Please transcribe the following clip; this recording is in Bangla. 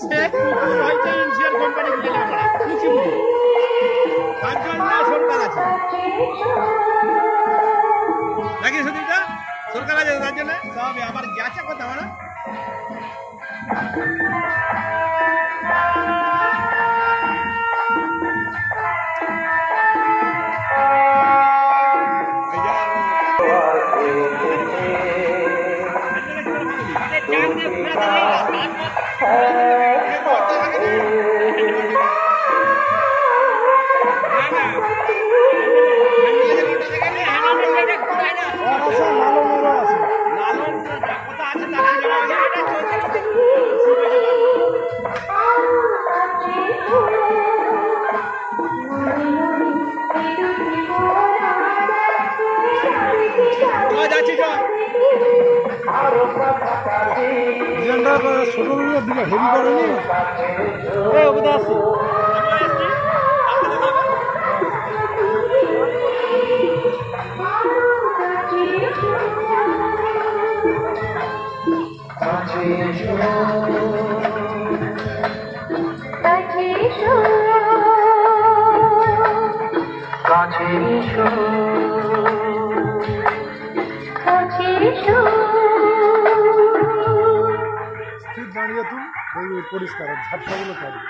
সে পঞ্চাশ কোম্পানি খুলে নেবে মুখি মুখি পাঁচজন আছে। নাকি সুদীপটা সরকার আছে তার জন্য? সব আবার গেছে কথা না? Hey! হেভি করেনি এই ওকে আসছি। স্থির দাঁড়িয়ে তুল দেখবি পরিষ্কার ঝাপসাগুলো পাবি